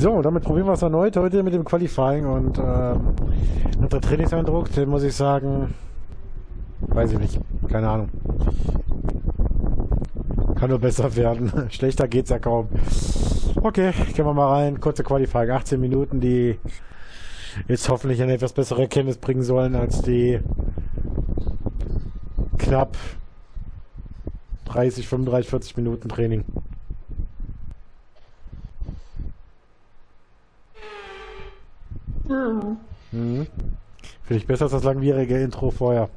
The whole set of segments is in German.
So, damit probieren wir es erneut heute mit dem Qualifying und ähm, unser Trainingseindruck, den muss ich sagen, weiß ich nicht, keine Ahnung. Kann nur besser werden. Schlechter geht's ja kaum. Okay, gehen wir mal rein. Kurze Qualifying, 18 Minuten, die jetzt hoffentlich eine etwas bessere Erkenntnis bringen sollen als die knapp 30, 35, 40 Minuten Training. Mhm. Finde ich besser als das langwierige Intro vorher.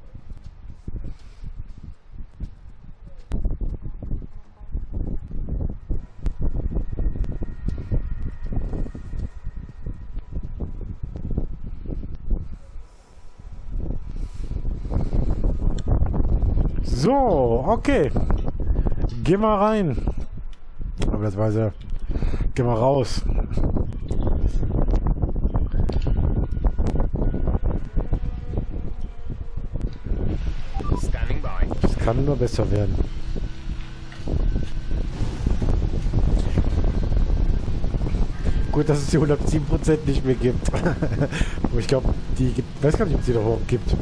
So, okay. Geh mal rein. Aber das weiß er. Geh mal raus. Das kann nur besser werden. Gut, dass es die 107% nicht mehr gibt. Ich glaube, die gibt, weiß gar nicht, ob es die überhaupt gibt,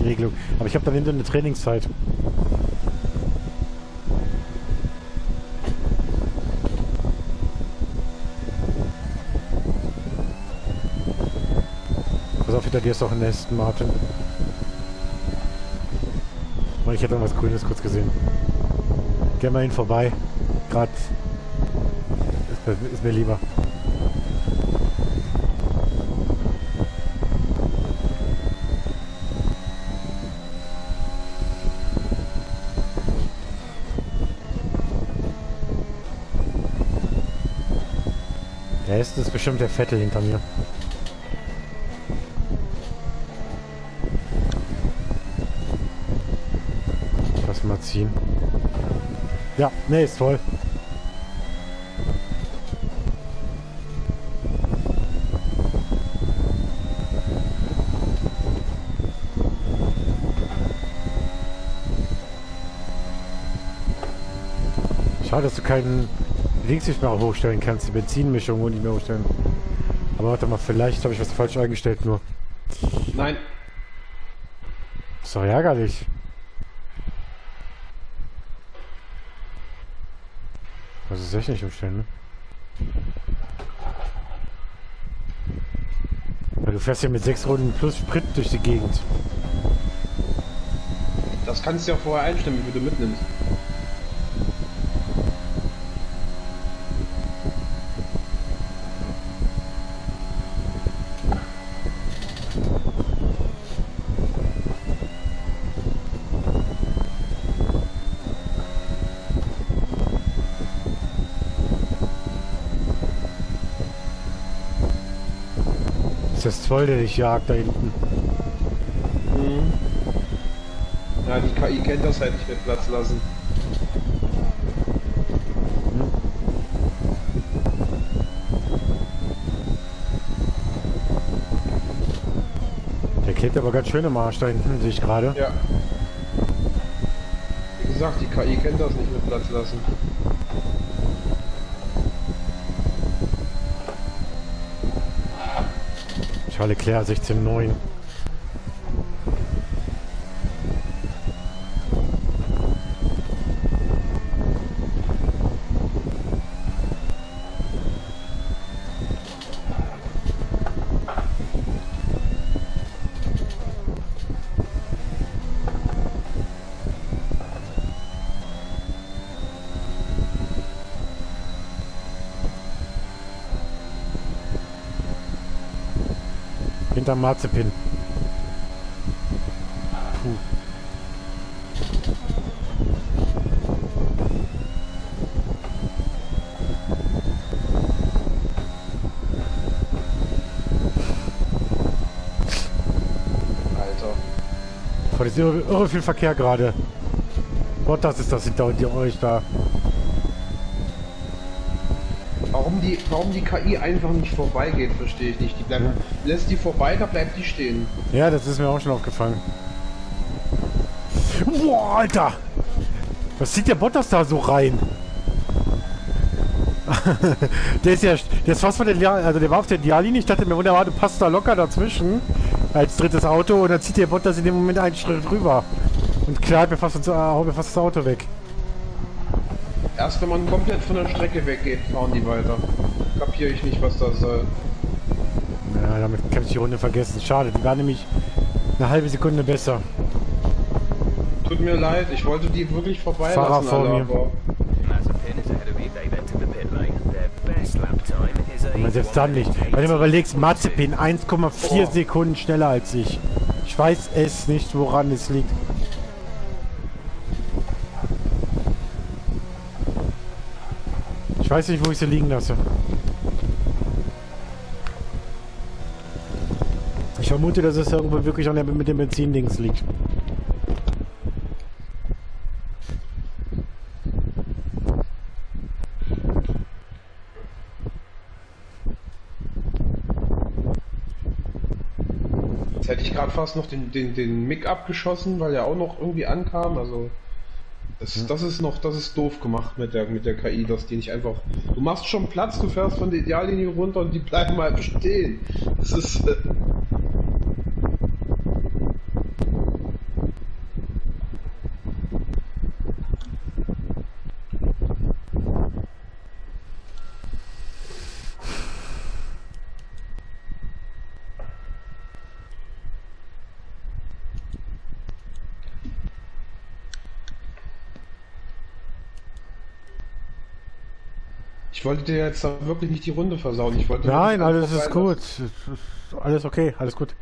die Regelung. Aber ich habe dann hinter eine Trainingszeit. Pass auf, hinter dir ist doch ein Nest, Martin. Ich hätte noch was Grünes kurz gesehen. Geh mal hin vorbei. Gerade ist, ist mir lieber. Der ist, ist bestimmt der Vettel hinter mir. Ja, nee, ist toll. Schade, dass du keinen Links nicht mehr hochstellen kannst, die Benzinmischung und nicht mehr hochstellen. Aber warte mal, vielleicht habe ich was falsch eingestellt nur. Nein. Ist doch ärgerlich. Das ist echt nicht umstellen, ne? Weil du fährst ja mit sechs Runden plus Sprit durch die Gegend. Das kannst du ja vorher einstellen, wie du mitnimmst. Ist Zoll, der dich jagt da hinten? Mhm. Ja, die KI kennt das halt nicht mit Platz lassen. Der klebt aber ganz schön im Arsch da hinten, sehe ich gerade. Ja. Wie gesagt, die KI kennt das nicht mit Platz lassen. Leclerc 16.9. Hinterm Marzipin. Alter. Boah, ist irre, irre viel Verkehr gerade. Gott, das ist das hinter euch da. Warum die, warum die KI einfach nicht vorbeigeht, verstehe ich nicht. Die bleibt, lässt die vorbei, da bleibt die stehen. Ja, das ist mir auch schon aufgefallen. Boah, Alter! Was zieht der Bottas da so rein? der ist ja, der ist fast von der, also der war auf der Diallinie. Ich dachte mir, wunderbar, du passt da locker dazwischen als drittes Auto und dann zieht der Bottas in dem Moment einen Schritt rüber und knallt mir fast, äh, fast das Auto weg. Erst wenn man komplett von der Strecke weggeht, fahren die weiter. Kapiere ich nicht, was das soll. Ja, damit kann ich die Runde vergessen. Schade, die war nämlich eine halbe Sekunde besser. Tut mir leid, ich wollte die wirklich Fahrer vorbeilassen, vor alle, mir. aber selbst dann nicht. Wenn du mal überlegst, Mazepin 1,4 Oh. Sekunden schneller als ich. Ich weiß es nicht, woran es liegt. Ich weiß nicht, wo ich sie liegen lasse. Ich vermute, dass es irgendwo wirklich an der, mit dem Benzindings liegt. jetzt hätte ich gerade fast noch den, den, den Mick abgeschossen, weil er auch noch irgendwie ankam. Also das, das ist noch, das ist doof gemacht mit der mit der KI, dass die nicht einfach. Du machst schon Platz, du fährst von der Ideallinie runter und die bleiben halt stehen. Das ist. Äh, wollte dir jetzt wirklich nicht die Runde versauen. Ich wollte Nein, alles ist gut. Alles okay, alles gut.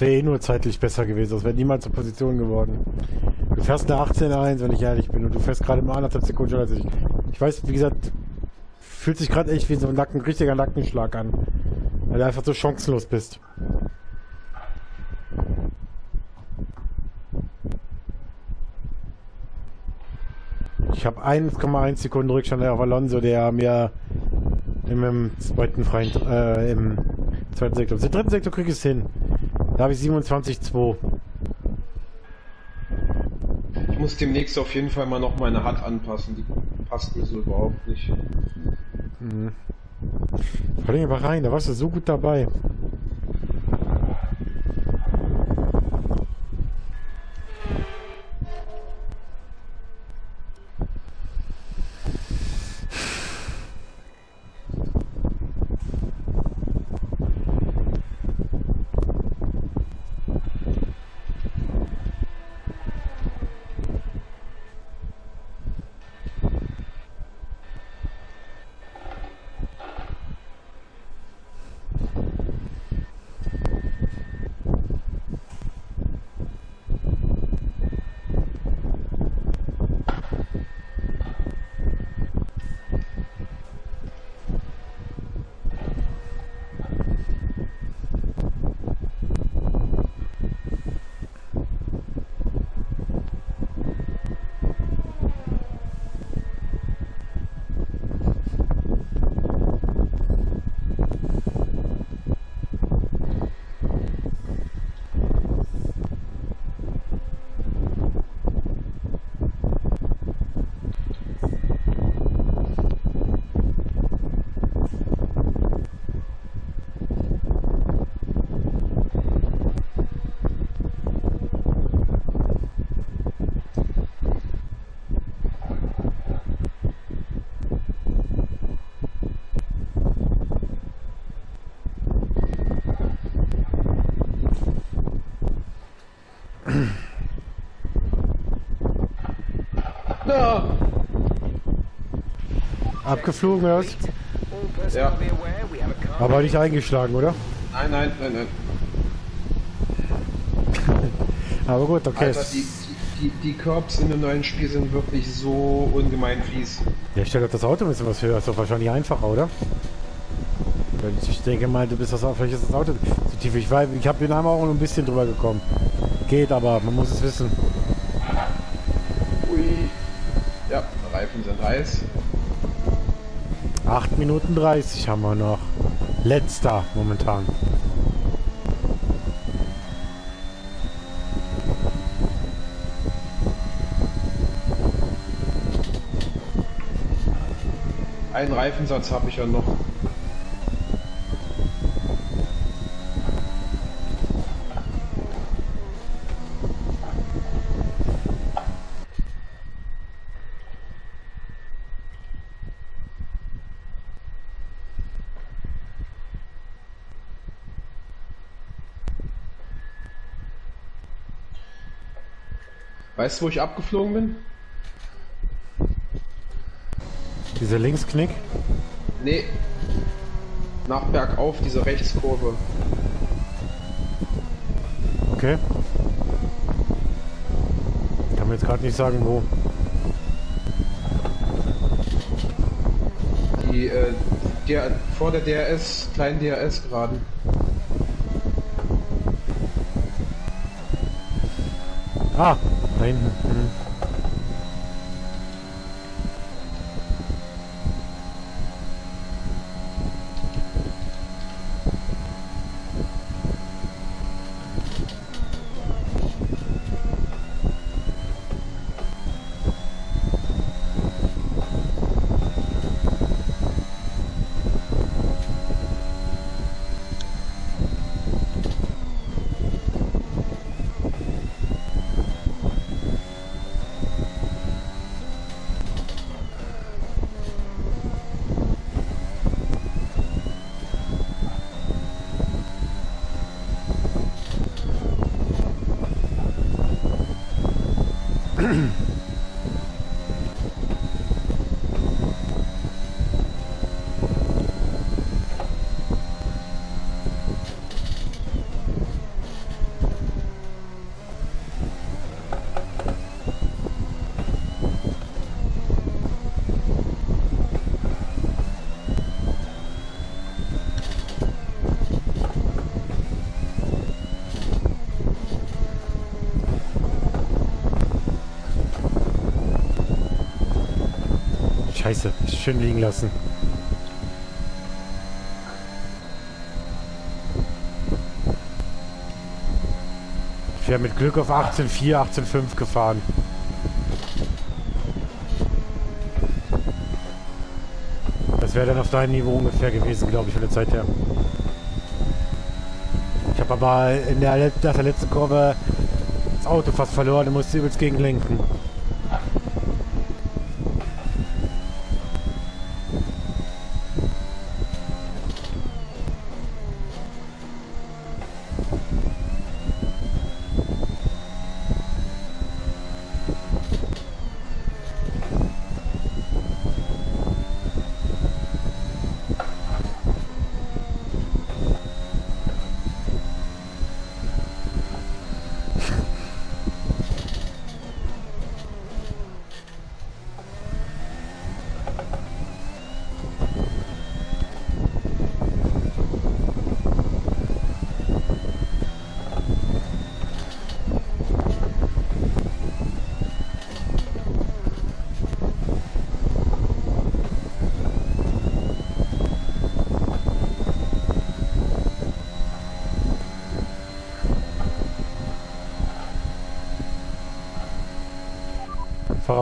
Wäre eh nur zeitlich besser gewesen. Das wäre niemals zur Position geworden. Du fährst eine 18.1, wenn ich ehrlich bin. Und du fährst gerade mal anderthalb Sekunden als ich. Ich weiß, wie gesagt, fühlt sich gerade echt wie so ein Nacken, richtiger Nackenschlag an. Weil du einfach so chancenlos bist. Ich habe 1,1 Sekunden Rückstand auf Alonso, der mir im, im zweiten freien, äh, im zweiten Sektor. Den dritten Sektor kriege ich es hin. Da habe ich 27,2. Ich muss demnächst auf jeden Fall mal noch meine HUD anpassen. Die passt mir so überhaupt nicht. Hör dich einfach rein, da warst du so gut dabei. Have a car. Aber nicht eingeschlagen, oder? nein, nein, nein, nein. Aber gut, okay. Alter, die, die, die, Curbs in dem neuen Spiel sind wirklich so ungemein fies. Ja, stell doch das Auto ein bisschen was höher. Ist doch wahrscheinlich einfacher, oder? Ich denke mal, du bist das auch, vielleicht ist das Auto zu tief. Ich weiß, ich habe den einmal auch noch ein bisschen drüber gekommen. Geht, aber man muss es wissen. Ui. Ja, Reifen sind heiß. 8 Minuten 30 haben wir noch. Letzter momentan. Einen Reifensatz habe ich ja noch. Weißt du, wo ich abgeflogen bin? Dieser Linksknick. Nee. Nach bergauf, diese Rechtskurve. Okay. Kann mir jetzt gerade nicht sagen, wo. Die, äh, der, vor der DRS, kleinen DRS geraden. Ah, da hinten. Mhm. Scheiße, schön liegen lassen. Ich wäre mit Glück auf 18.4, 18.5 gefahren. Das wäre dann auf deinem Niveau ungefähr gewesen, glaube ich, von der Zeit her. Ich habe aber in der, nach der letzten Kurve das Auto fast verloren und musste übelst gegenlenken.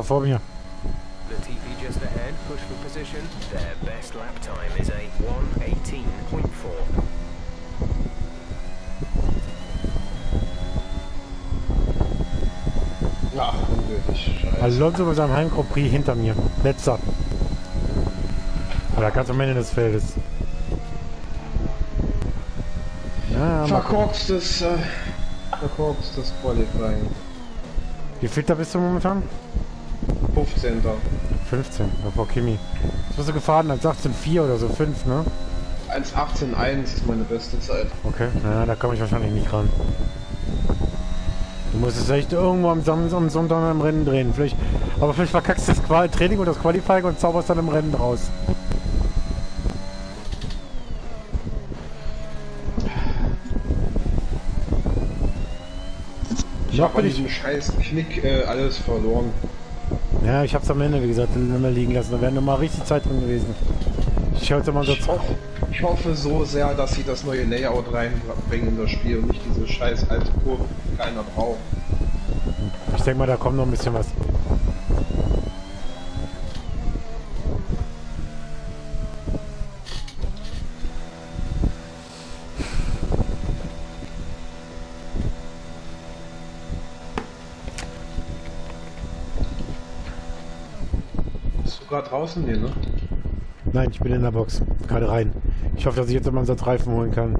118.4. Ach, ungültig. Scheiße. Alonso mit seinem Heim Grand Prix hinter mir. Letzter. Oder ganz am Ende des Feldes. Ja. Verkorkstes, äh, verkorkstes Qualifying. Wie viel da bist du momentan? 15. 15, ja, Frau Kimi. Was bist du gefahren? Als 18,4 oder so, 5, ne? 1,18,1 ist meine beste Zeit. Okay, na, da komme ich wahrscheinlich nicht ran. Du musst es echt irgendwo am, Sam am Sonntag im Rennen drehen. Vielleicht, aber vielleicht verkackst du das Qual Training und das Qualifying und zauberst dann im Rennen raus. Ich habe ich- diesem scheiß Knick äh, alles verloren. Ja, ich hab's am Ende, wie gesagt, immer liegen lassen. Da wäre noch mal richtig Zeit drin gewesen. Ich jetzt mal so Ich hoffe, ich hoffe so sehr, dass sie das neue Layout reinbringen in das Spiel und nicht diese scheiß alte Kurve, die keiner braucht. Ich denke mal, da kommt noch ein bisschen was. Draußen? Nee, ne? Nein, ich bin in der Box. Gerade rein. Ich hoffe, dass ich jetzt immer einen Reifen holen kann.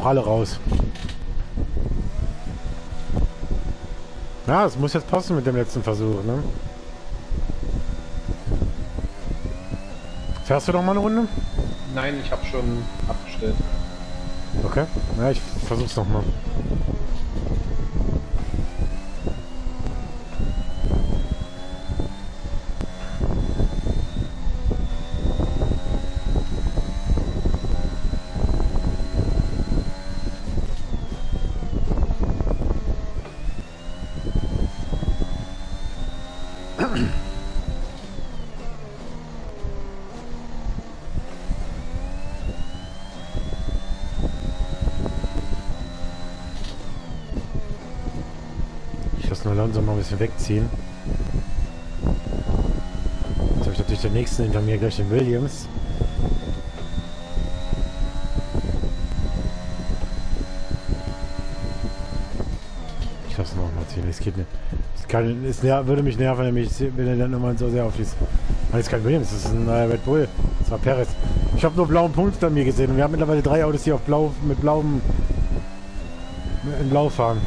Auch alle raus. Ja, es muss jetzt passen mit dem letzten Versuch, ne? Fährst du noch mal eine Runde? Nein, ich habe schon abgestellt. Okay. Ja, ich versuch's noch mal. Lasse nur langsam mal ein bisschen wegziehen. Jetzt habe ich natürlich den nächsten hinter mir, gleich den Williams. Ich lasse noch mal ziehen, es geht nicht. Es, kann, es würde mich nerven, wenn, mich, wenn er dann immer so sehr aufschießt. Nein, das ist kein Williams, das ist ein äh, Red Bull. Das war Perez. Ich habe nur blauen Punkt bei mir gesehen und wir haben mittlerweile drei Autos, die auf blau mit blauem in blau fahren.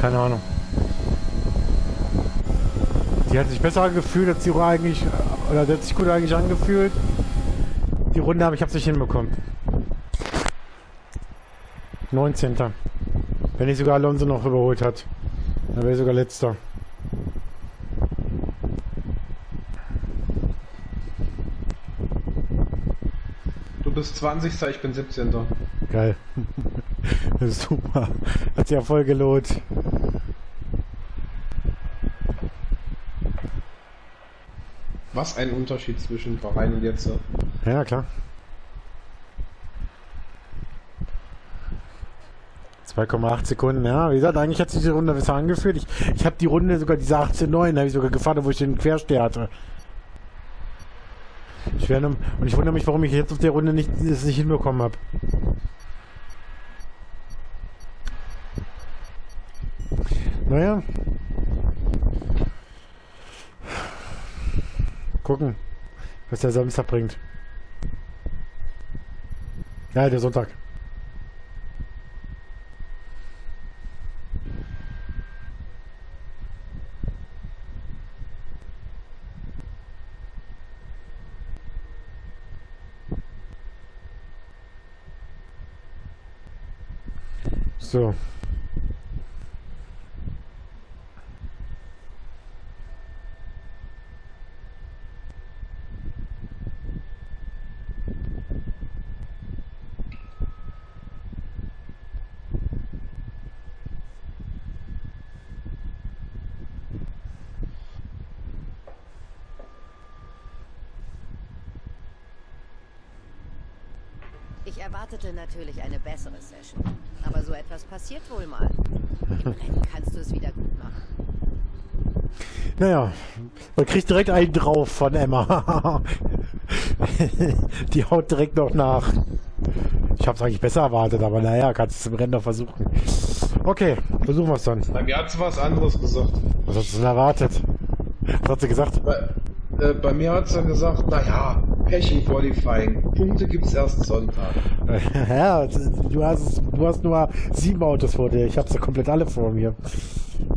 Keine Ahnung. Die hat sich besser angefühlt, als die Runde eigentlich, oder hat sich gut eigentlich angefühlt. Die Runde habe ich hab's nicht hinbekommen. 19. Wenn nicht sogar Alonso noch überholt hat. Dann wäre ich sogar letzter. Du bist 20. Ich bin 17. Geil. Super. Hat sich ja voll gelohnt. Was ein Unterschied zwischen Bahrain und jetzt. Ja, klar. 2,8 Sekunden, ja. Wie gesagt, eigentlich hat sich die Runde besser angefühlt. Ich, ich habe die Runde sogar, diese 18,9, habe ich sogar gefahren, wo ich den Quersteher hatte. Ich werde, und ich wundere mich, warum ich jetzt auf der Runde nicht, es nicht hinbekommen habe. Naja. Gucken, was der Samstag bringt. Ja, der Sonntag. So. Ich erwartete natürlich eine bessere Session. Aber so etwas passiert wohl mal. Im Rennen kannst du es wieder gut machen. Naja, man kriegt direkt einen drauf von Emma. Die haut direkt noch nach. Ich hab's eigentlich besser erwartet, aber naja, kannst du es im Rennen noch versuchen. Okay, versuchen wir es dann. Bei mir hat sie was anderes gesagt. Was hast du denn erwartet? Was hat sie gesagt? Bei, äh, bei mir hat sie gesagt, naja, Pech im Qualifying. Punkte gibt's erst Sonntag. Ja, du hast, du hast nur sieben Autos vor dir. Ich habe sie komplett alle vor mir.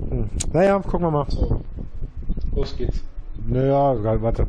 Hm. Naja, gucken wir mal. So. Los geht's. Naja, warte.